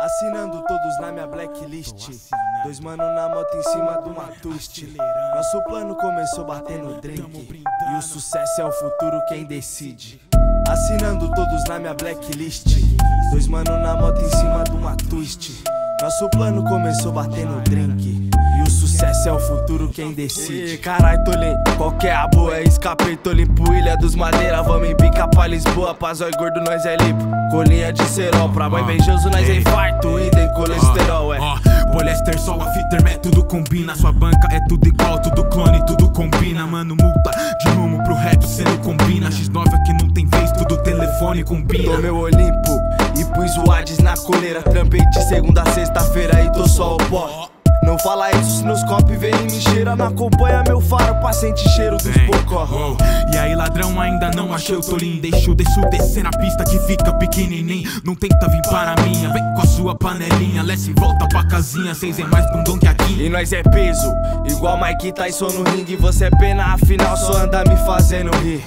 Assinando todos na minha blacklist. Dois mano na moto em cima de uma twist. Nosso plano começou batendo drink. E o sucesso é o futuro quem decide. Assinando todos na minha blacklist. Dois mano na moto em cima de uma twist. Nosso plano começou batendo drink. E sucesso é o futuro quem decide. Carai, Tolim, qualquer a boa é escapei, tô limpo, Ilha dos Madeira, vamos em bica pra Lisboa, pra zói gordo nós é limpo. Colinha de cerol, pra mãe beijoso nós é infarto, idem colesterol, é. Ó, poliéster, sol, a fita, é tudo combina. Sua banca é tudo igual, tudo clone, tudo combina. Mano, multa de rumo pro rap, cê não combina. X9 aqui não tem vez, tudo telefone combina. Tô meu Olimpo e pus o Hades na coleira. Trampei de segunda a sexta-feira e tô só o pó. Não fala isso se nos copos vem e me cheira. Não acompanha meu faro sentir cheiro dos bocó. Oh, E aí, ladrão, ainda não achei o Tolim. Deixa o deixo descer na pista que fica pequenininho. Não tenta vir para minha, vem com a sua panelinha. Desce e volta pra casinha, seis é mais bundão que aqui. E nós é peso, igual Mike Tyson no ringue. Você é pena, afinal só anda me fazendo rir.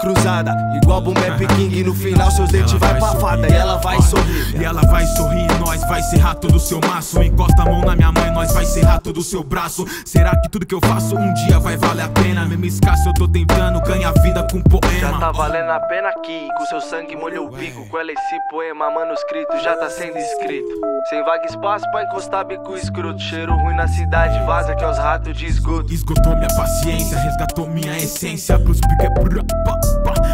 Cruzada, igual Boomap King. No final seus dentes vai pra fada e ela vai sorrir. E ela vai sorrir, nós vai serrar todo o seu maço. Encosta a mão na minha mãe, nós vai serrar todo o seu braço. Será que tudo que eu faço um dia vai valer a pena? Mesmo escasso, eu tô tentando ganhar vida com poema. Já tá valendo a pena aqui, com seu sangue molhou o pico. Com ela esse poema manuscrito já tá sendo escrito. Sem vaga espaço pra encostar bico escroto. Cheiro ruim na cidade, vaza que é os ratos de esgoto. Esgotou minha paciência, resgatou minha essência. Pros pique é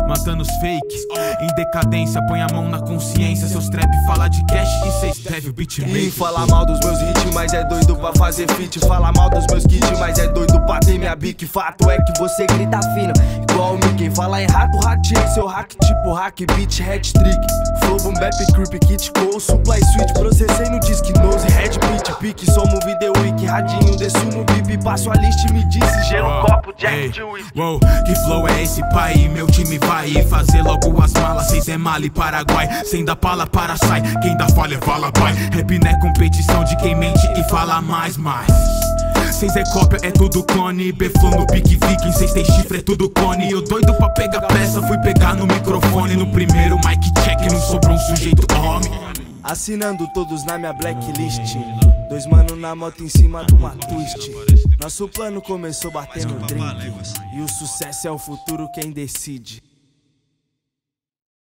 matando os fakes. Em decadência, põe a mão na consciência. Seus trap fala de cash e cês deve o E beatmaker. fala mal dos meus hits, mas é doido pra fazer feat. Fala mal dos meus kits, mas é doido pra ter minha bique. Fato é que você grita fino, igual o Mickey. Fala em ratei seu hack, tipo hack, beat, hat trick. Flow, boom, bap, creep, kit, call, supply switch. Processei no disc, nose, head, beat, pique. Somo video week, radinho, desço no bip. Passo a list e me disse, gera um copo, jack Ei, de whisky. Wow, que flow é esse pai? Meu time vai fazer logo as malas. Seis é Mali, Paraguai. Sem dar pala para sai. Quem dá falha, fala pai. Rap não é competição de quem mente e fala mais, mais. Seis é cópia, é tudo clone. B-Flow no pique viking, seis tem chifre, é tudo clone. Eu doido pra pegar peça, fui pegar no microfone. No primeiro mic check, não sobrou um sujeito homem. Assinando todos na minha blacklist. Dois mano na moto em cima de uma twist. Nosso plano começou batendo drink. E o sucesso é o futuro quem decide.